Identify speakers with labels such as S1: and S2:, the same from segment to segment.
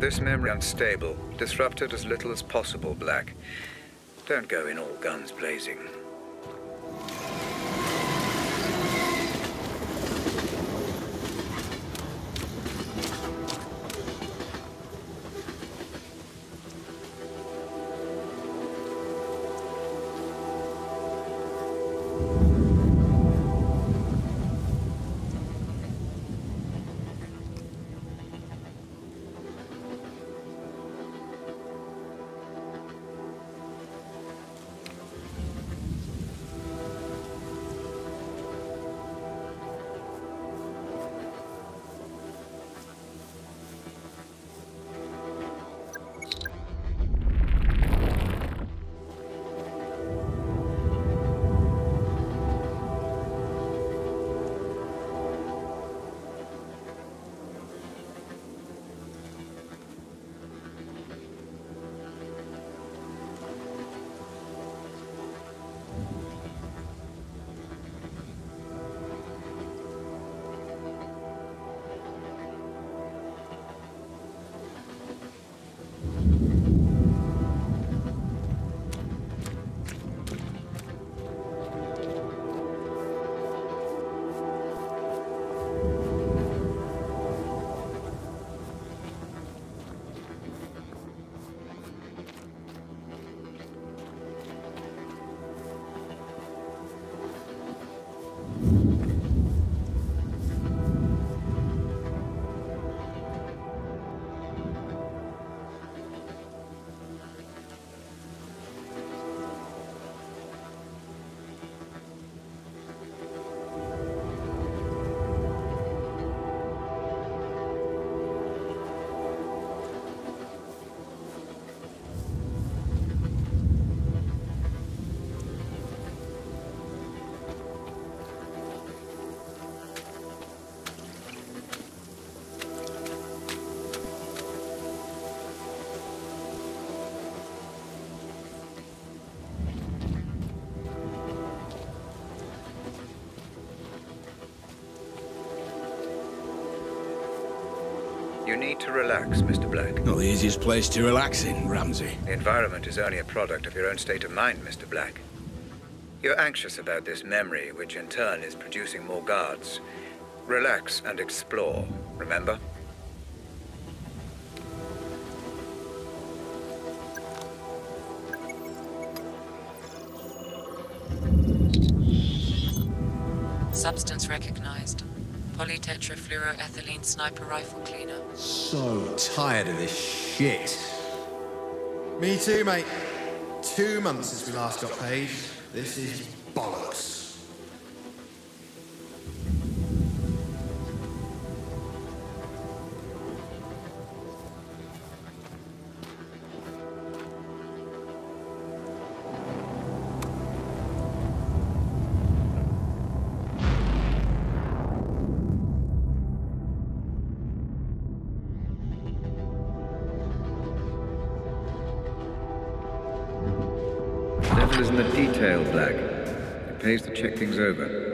S1: This memory unstable. Disrupt it as little as possible, Black. Don't go in all guns blazing. You need to relax, Mr. Black.
S2: Not the easiest place to relax in, Ramsey.
S1: The environment is only a product of your own state of mind, Mr. Black. You're anxious about this memory, which in turn is producing more guards. Relax and explore, remember?
S3: Sniper rifle cleaner.
S2: So tired of this shit.
S4: Me too, mate. Two months since we last got paid. This is bollocks.
S1: Is in the detail, Black. It pays to check things over.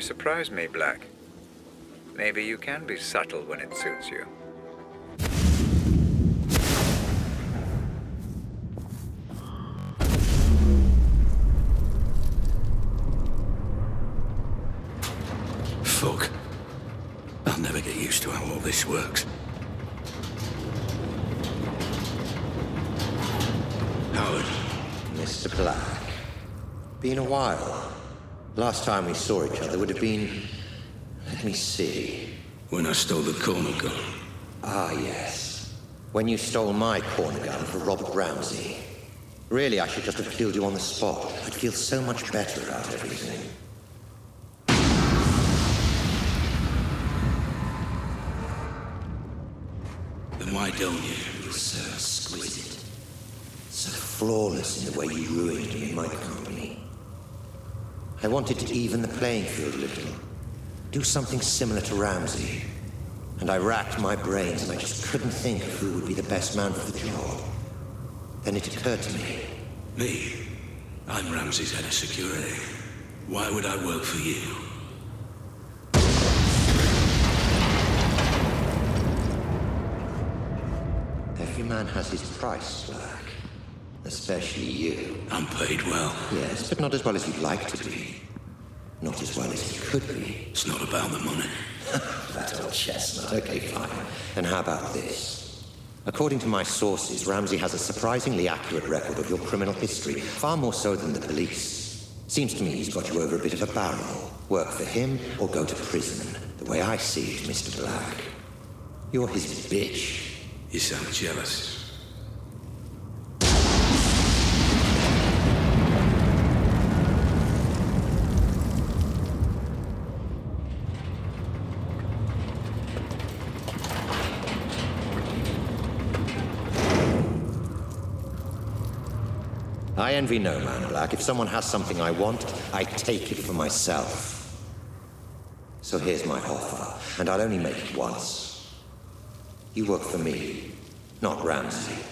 S1: You surprise me, Black. Maybe you can be subtle when it suits you.
S2: Fuck. I'll never get used to how all this works. Howard,
S5: Mr. Black. Been a while. Last time we saw each other would have been. Let me see.
S2: when I stole the corner gun,
S5: Ah, yes. When you stole my corner gun for Robert Ramsey. Really, I should just have killed you on the spot. I'd feel so much better about everything.
S2: then why don't you?
S5: Were so exquisite. So flawless in the way you ruined me in my. I wanted to even the playing field a little. Do something similar to Ramsey. And I racked my brains and I just couldn't think of who would be the best man for the job. Then it occurred to me.
S2: Me? I'm Ramsey's head of security. Why would I work for you?
S5: Every man has his price, Black. Especially you.
S2: I'm paid well.
S5: Yes, but not as well as you'd like to be. Not as well as you could be.
S2: It's not about the money.
S5: That old chestnut. Okay, fine. Then how about this? According to my sources, Ramsey has a surprisingly accurate record of your criminal history, far more so than the police. Seems to me he's got you over a bit of a barrel. Work for him or go to prison. The way I see it, Mr. Black. You're his bitch.
S2: You sound jealous.
S5: I envy no man, Black. If someone has something I want, I take it for myself. So here's my offer, and I'll only make it once. You work for me, not Ramsey.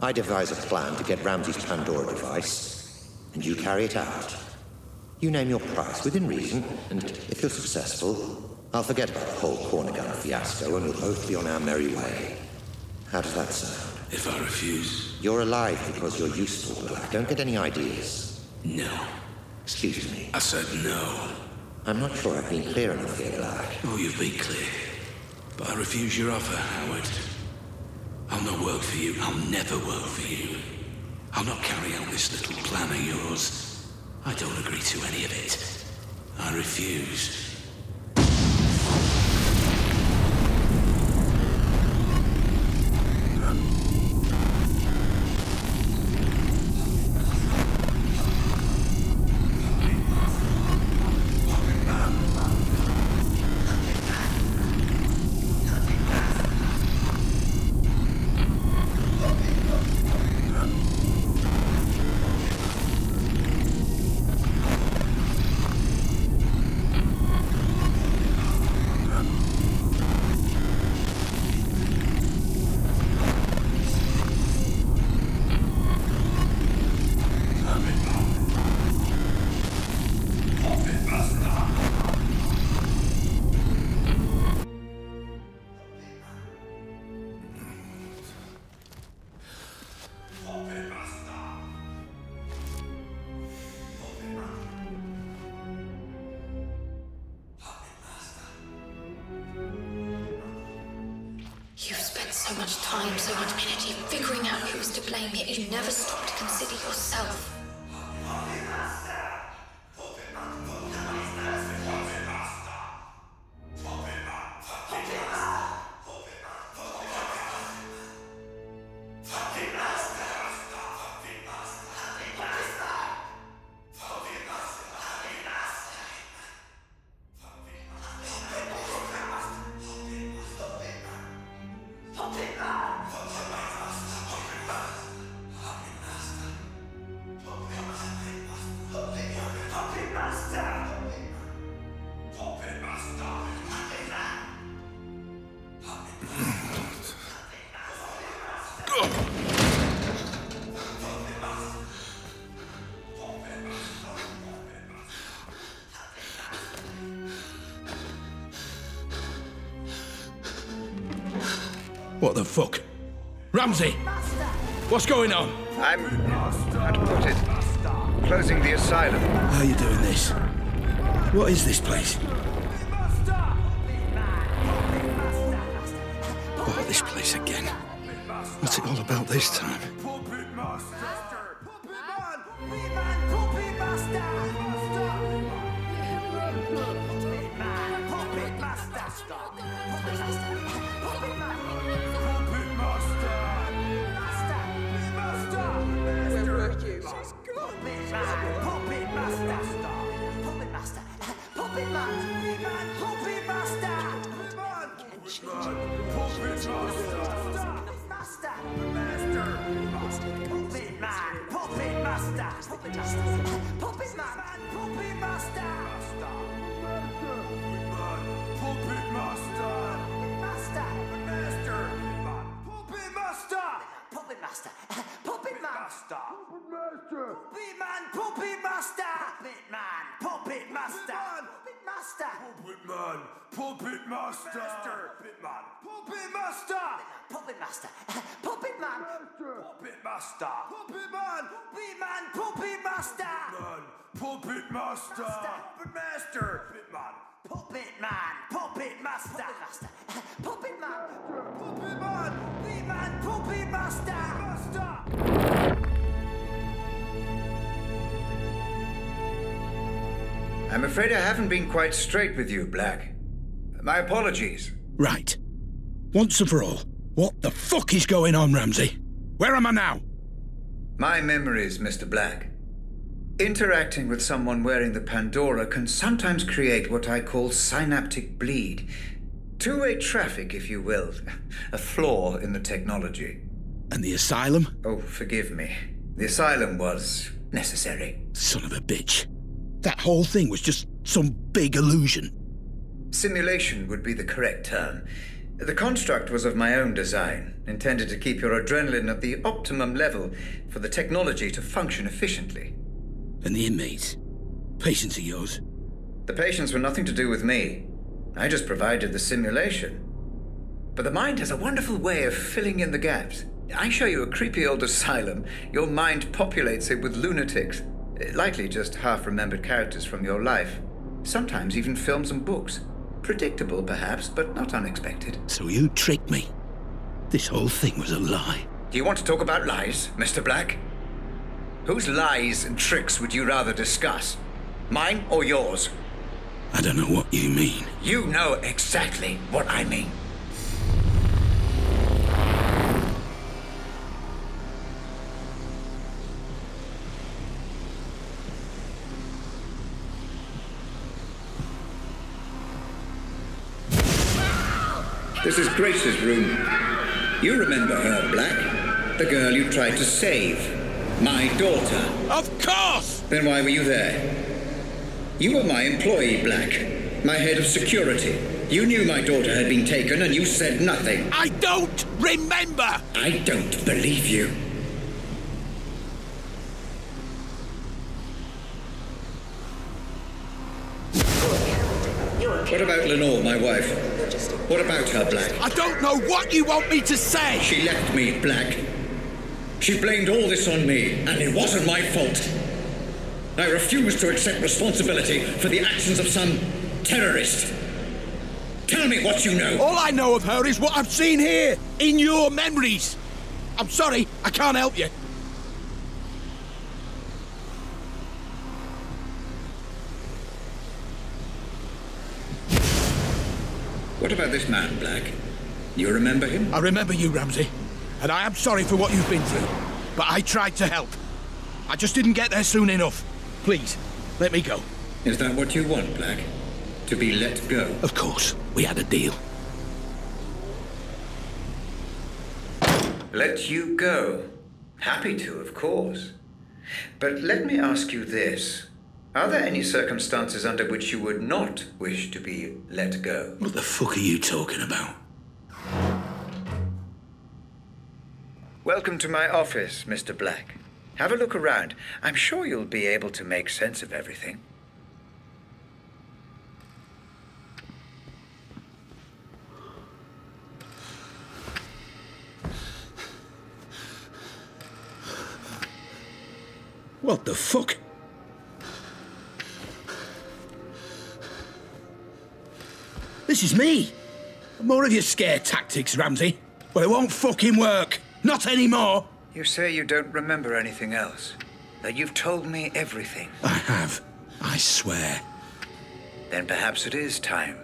S5: I devise a plan to get Ramsey's Pandora device, and you carry it out. You name your price within reason, and if you're successful, I'll forget about the whole corner gun fiasco, and we'll both be on our merry way. How does that sound?
S2: If I refuse,
S5: You're alive because you're useful, Black. Don't get any ideas.
S2: no.
S5: Excuse me.
S2: I said no.
S5: I'm not sure I've been clear enough here, Black.
S2: Oh, you've been clear. But I refuse your offer, Howard. I'll not work for you. I'll never work for you. I'll not carry out this little plan of yours. I don't agree to any of it. I refuse. What the fuck? Ramsey! What's going on?
S1: I'm, how to put it, closing the asylum.
S2: How are you doing this? What is this place? Oh, this place again. What's it all about this time?
S6: Puppet Master! Puppet Master! Puppet Man! Puppet Master! Puppet Man! Puppet Master! Puppet Master!
S7: Puppet Man! Puppet Master! Puppet Man! Puppet Master!
S6: Puppet Master! Puppet Man!
S7: Puppet Master!
S6: Puppet Man! Puppet Man! Puppet Master!
S7: Man! Puppet Master! Puppet Master! Puppet Man!
S6: Puppet Man! Puppet Master! Puppet Man!
S7: Puppet Man!
S6: Puppet Man! Puppet Master!
S7: Master!
S1: I'm afraid I haven't been quite straight with you, Black. My apologies.
S2: Right. Once and for all, what the fuck is going on, Ramsey? Where am I now?
S1: My memories, Mr. Black. Interacting with someone wearing the Pandora can sometimes create what I call synaptic bleed. Two way traffic, if you will. A flaw in the technology.
S2: And the asylum?
S1: Oh, forgive me. The asylum was necessary.
S2: Son of a bitch. That whole thing was just some big illusion.
S1: Simulation would be the correct term. The construct was of my own design, intended to keep your adrenaline at the optimum level for the technology to function efficiently.
S2: And the inmates? Patients of yours?
S1: The patients were nothing to do with me. I just provided the simulation. But the mind has a wonderful way of filling in the gaps. I show you a creepy old asylum, your mind populates it with lunatics, likely just half remembered characters from your life. Sometimes even films and books. Predictable, perhaps, but not unexpected.
S2: So you tricked me. This whole thing was a lie.
S1: Do you want to talk about lies, Mr. Black? Whose lies and tricks would you rather discuss? Mine or yours?
S2: I don't know what you mean.
S1: You know exactly what I mean. This is Grace's room. You remember her, Black? The girl you tried to save. My daughter.
S2: Of course!
S1: Then why were you there? You were my employee, Black. My head of security. You knew my daughter had been taken and you said nothing.
S2: I don't remember!
S1: I don't believe you. What about Lenore, my wife? What about her, Black?
S2: I don't know what you want me to say!
S1: She left me, Black. She blamed all this on me, and it wasn't my fault. I refuse to accept responsibility for the actions of some terrorist. Tell me what you know.
S2: All I know of her is what I've seen here, in your memories. I'm sorry, I can't help you.
S1: About this man, Black? You remember him?
S2: I remember you, Ramsey, and I am sorry for what you've been through, but I tried to help. I just didn't get there soon enough. Please, let me go.
S1: Is that what you want, Black? To be let go?
S2: Of course, we had a deal.
S1: Let you go? Happy to, of course. But let me ask you this. Are there any circumstances under which you would not wish to be let go?
S2: What the fuck are you talking about?
S1: Welcome to my office, Mr. Black. Have a look around. I'm sure you'll be able to make sense of everything.
S2: What the fuck? This is me. More of your scare tactics, Ramsey. Well, it won't fucking work. Not anymore.
S1: You say you don't remember anything else. That you've told me everything.
S2: I have. I swear.
S1: Then perhaps it is time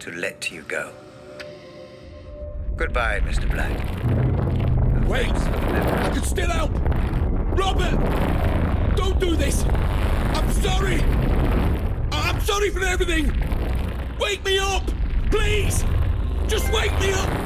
S1: to let you go. Goodbye, Mr. Black.
S2: Wait! I can still help! Robert! Don't do this! I'm sorry! I'm sorry for everything! Wake me up! Please! Just wake me up!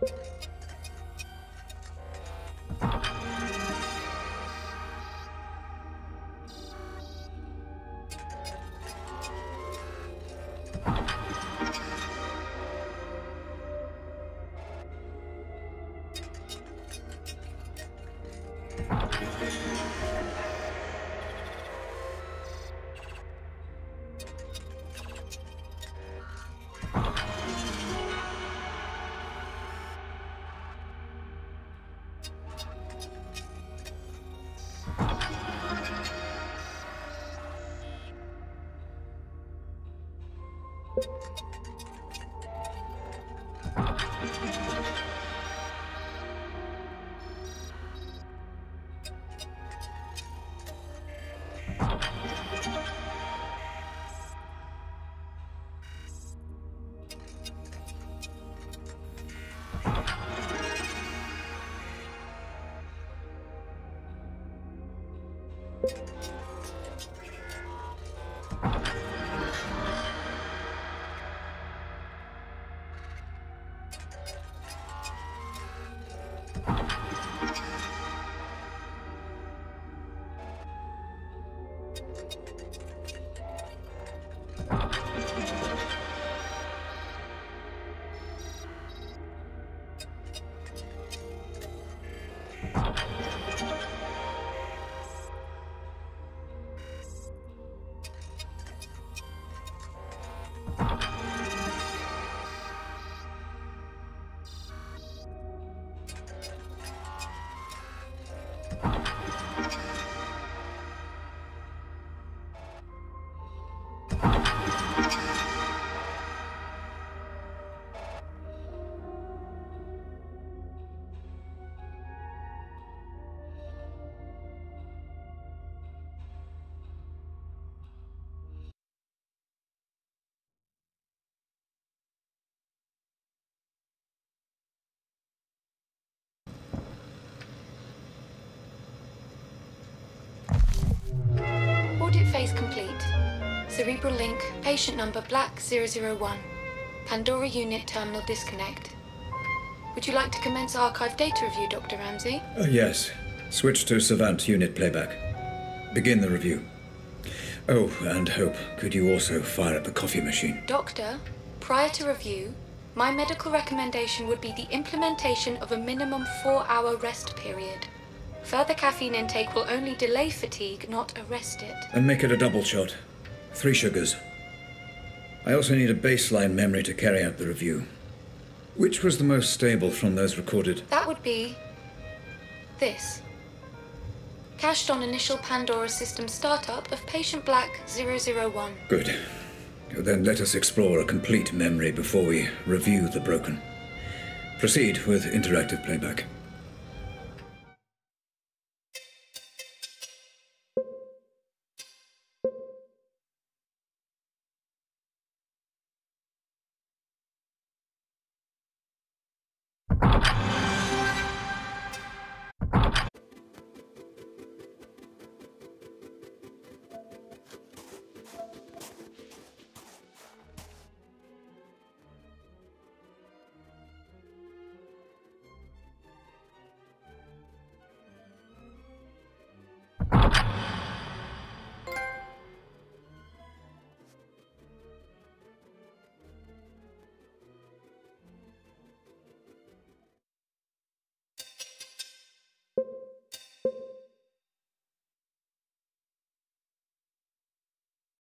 S8: Thank you. Phase complete. Cerebral link, patient number Black 001. Pandora unit terminal disconnect. Would you like to commence archive data review, Dr. Ramsey?
S1: Uh, yes. Switch to Savant unit playback. Begin the review. Oh, and Hope, could you also fire up the coffee machine?
S8: Doctor, prior to review, my medical recommendation would be the implementation of a minimum four hour rest period. Further caffeine intake will only delay fatigue, not arrest it.
S1: And make it a double shot. Three sugars. I also need a baseline memory to carry out the review. Which was the most stable from those recorded?
S8: That would be. this. Cached on initial Pandora system startup of patient Black 001.
S1: Good. Then let us explore a complete memory before we review the broken. Proceed with interactive playback.